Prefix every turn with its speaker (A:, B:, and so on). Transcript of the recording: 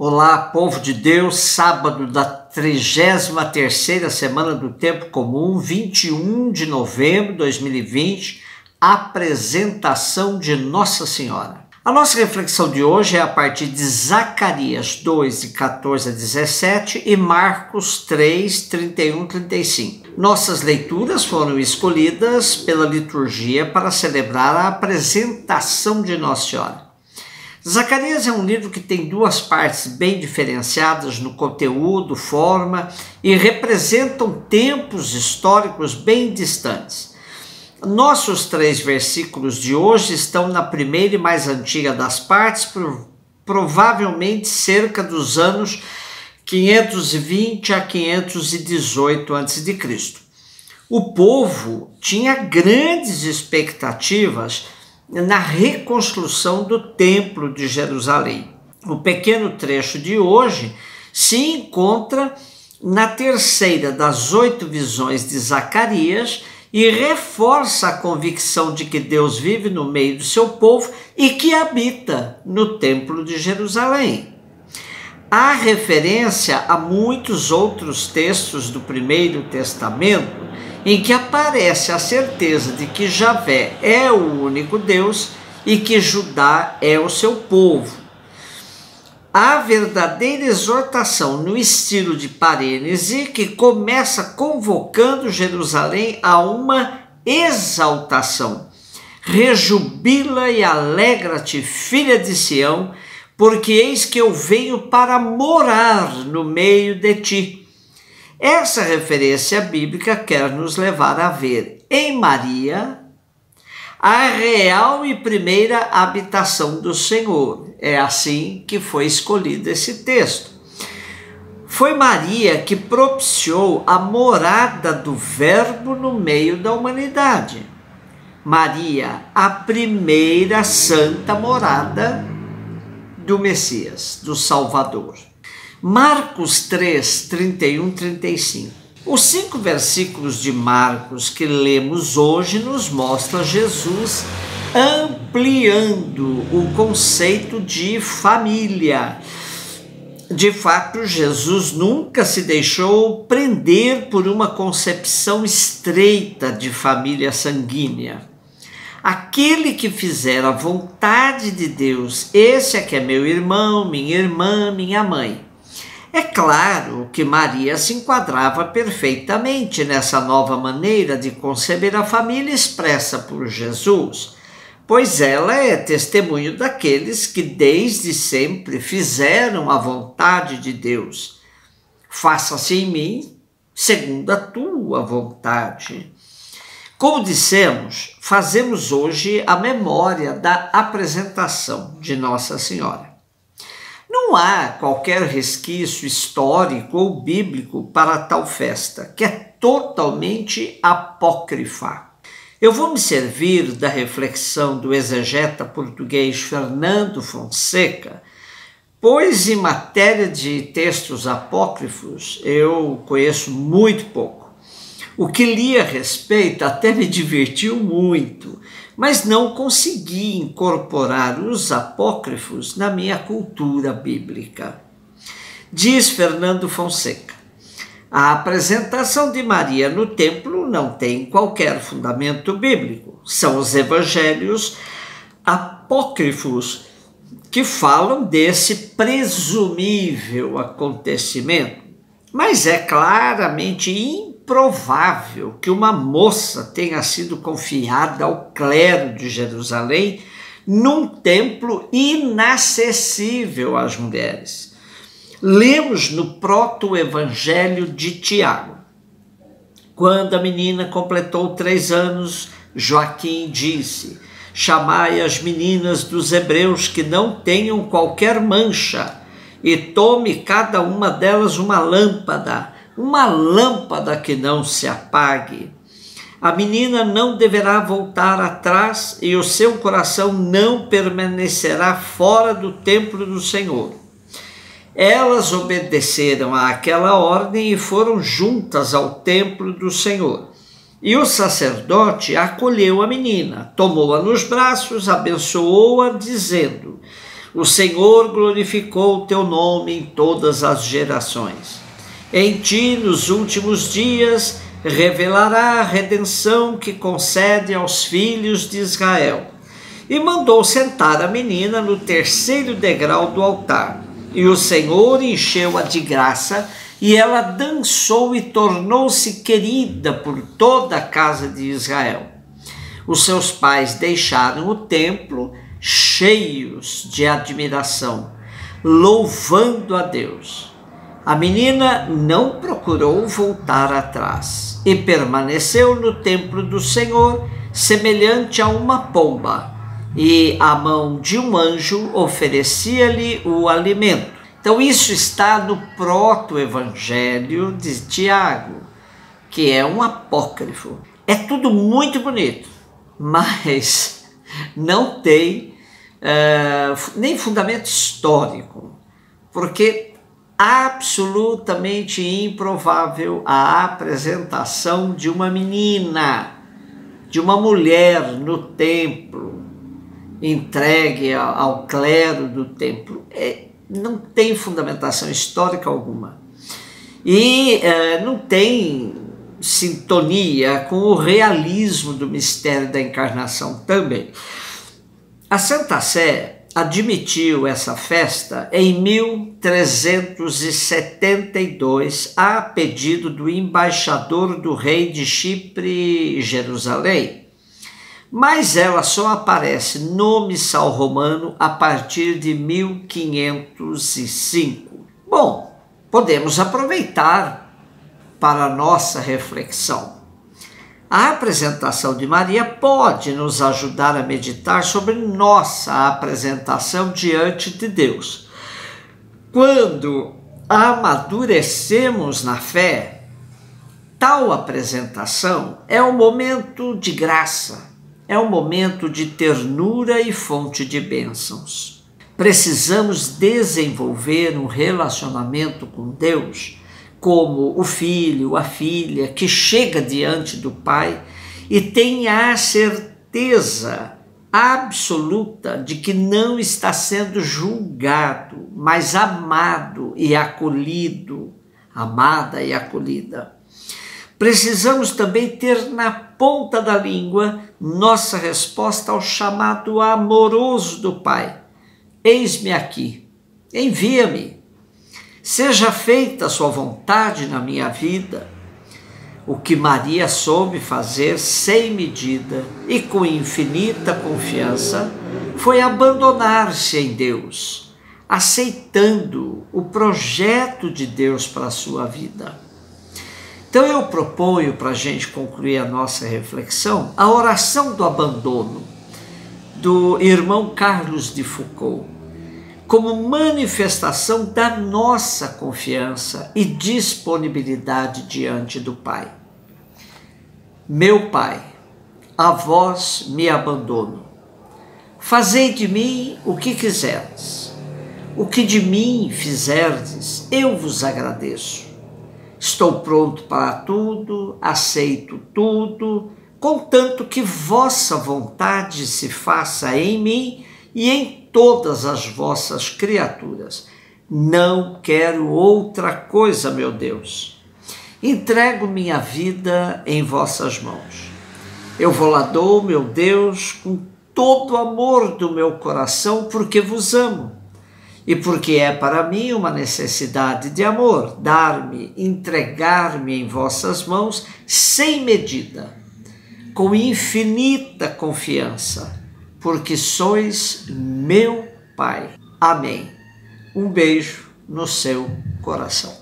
A: Olá, povo de Deus, sábado da 33ª semana do Tempo Comum, 21 de novembro de 2020, apresentação de Nossa Senhora. A nossa reflexão de hoje é a partir de Zacarias 2, de 14 a 17 e Marcos 3, 31 e 35. Nossas leituras foram escolhidas pela liturgia para celebrar a apresentação de Nossa Senhora. Zacarias é um livro que tem duas partes bem diferenciadas no conteúdo, forma e representam tempos históricos bem distantes. Nossos três versículos de hoje estão na primeira e mais antiga das partes, provavelmente cerca dos anos 520 a 518 a.C. O povo tinha grandes expectativas na reconstrução do Templo de Jerusalém. O pequeno trecho de hoje se encontra na terceira das oito visões de Zacarias e reforça a convicção de que Deus vive no meio do seu povo e que habita no Templo de Jerusalém. Há referência a muitos outros textos do Primeiro Testamento em que aparece a certeza de que Javé é o único Deus e que Judá é o seu povo. A verdadeira exortação no estilo de Parênese que começa convocando Jerusalém a uma exaltação. Rejubila e alegra-te, filha de Sião, porque eis que eu venho para morar no meio de ti essa referência bíblica quer nos levar a ver em Maria a real e primeira habitação do Senhor. É assim que foi escolhido esse texto. Foi Maria que propiciou a morada do Verbo no meio da humanidade. Maria, a primeira santa morada do Messias, do Salvador. Marcos 3, 31, 35. Os cinco versículos de Marcos que lemos hoje nos mostram Jesus ampliando o conceito de família. De fato, Jesus nunca se deixou prender por uma concepção estreita de família sanguínea. Aquele que fizer a vontade de Deus, esse é que é meu irmão, minha irmã, minha mãe. É claro que Maria se enquadrava perfeitamente nessa nova maneira de conceber a família expressa por Jesus, pois ela é testemunho daqueles que desde sempre fizeram a vontade de Deus. Faça-se em mim segundo a tua vontade. Como dissemos, fazemos hoje a memória da apresentação de Nossa Senhora. Não há qualquer resquício histórico ou bíblico para tal festa, que é totalmente apócrifa. Eu vou me servir da reflexão do exegeta português Fernando Fonseca, pois em matéria de textos apócrifos eu conheço muito pouco. O que li a respeito até me divertiu muito, mas não consegui incorporar os apócrifos na minha cultura bíblica. Diz Fernando Fonseca: a apresentação de Maria no templo não tem qualquer fundamento bíblico. São os evangelhos apócrifos que falam desse presumível acontecimento, mas é claramente provável que uma moça tenha sido confiada ao clero de Jerusalém num templo inacessível às mulheres. Lemos no proto-evangelho de Tiago. Quando a menina completou três anos, Joaquim disse: Chamai as meninas dos hebreus que não tenham qualquer mancha, e tome cada uma delas uma lâmpada uma lâmpada que não se apague. A menina não deverá voltar atrás e o seu coração não permanecerá fora do templo do Senhor. Elas obedeceram àquela ordem e foram juntas ao templo do Senhor. E o sacerdote acolheu a menina, tomou-a nos braços, abençoou-a, dizendo: O Senhor glorificou o teu nome em todas as gerações. Em ti, nos últimos dias, revelará a redenção que concede aos filhos de Israel. E mandou sentar a menina no terceiro degrau do altar. E o Senhor encheu-a de graça, e ela dançou e tornou-se querida por toda a casa de Israel. Os seus pais deixaram o templo cheios de admiração, louvando a Deus. A menina não procurou voltar atrás e permaneceu no templo do Senhor, semelhante a uma pomba, e a mão de um anjo oferecia-lhe o alimento. Então, isso está no proto-evangelho de Tiago, que é um apócrifo. É tudo muito bonito, mas não tem uh, nem fundamento histórico, porque absolutamente improvável a apresentação de uma menina, de uma mulher no templo, entregue ao clero do templo. É, não tem fundamentação histórica alguma. E uh, não tem sintonia com o realismo do mistério da encarnação também. A Santa Sé admitiu essa festa em 1372 a pedido do embaixador do rei de Chipre e Jerusalém. Mas ela só aparece no missal romano a partir de 1505. Bom, podemos aproveitar para nossa reflexão. A apresentação de Maria pode nos ajudar a meditar sobre nossa apresentação diante de Deus. Quando amadurecemos na fé, tal apresentação é um momento de graça, é um momento de ternura e fonte de bênçãos. Precisamos desenvolver um relacionamento com Deus como o filho, a filha que chega diante do pai e tem a certeza absoluta de que não está sendo julgado, mas amado e acolhido, amada e acolhida. Precisamos também ter na ponta da língua nossa resposta ao chamado amoroso do Pai. Eis-me aqui, envia-me. Seja feita a sua vontade na minha vida. O que Maria soube fazer sem medida e com infinita confiança foi abandonar-se em Deus, aceitando o projeto de Deus para a sua vida. Então eu proponho para a gente concluir a nossa reflexão a oração do abandono do irmão Carlos de Foucault como manifestação da nossa confiança e disponibilidade diante do Pai. Meu Pai, a vós me abandono. Fazei de mim o que quiserdes. O que de mim fizerdes, eu vos agradeço. Estou pronto para tudo, aceito tudo, contanto que vossa vontade se faça em mim e em todas as vossas criaturas. Não quero outra coisa, meu Deus. Entrego minha vida em vossas mãos. Eu vou lá dou, meu Deus, com todo o amor do meu coração, porque vos amo. E porque é para mim uma necessidade de amor, dar-me, entregar-me em vossas mãos sem medida, com infinita confiança porque sois meu Pai. Amém. Um beijo no seu coração.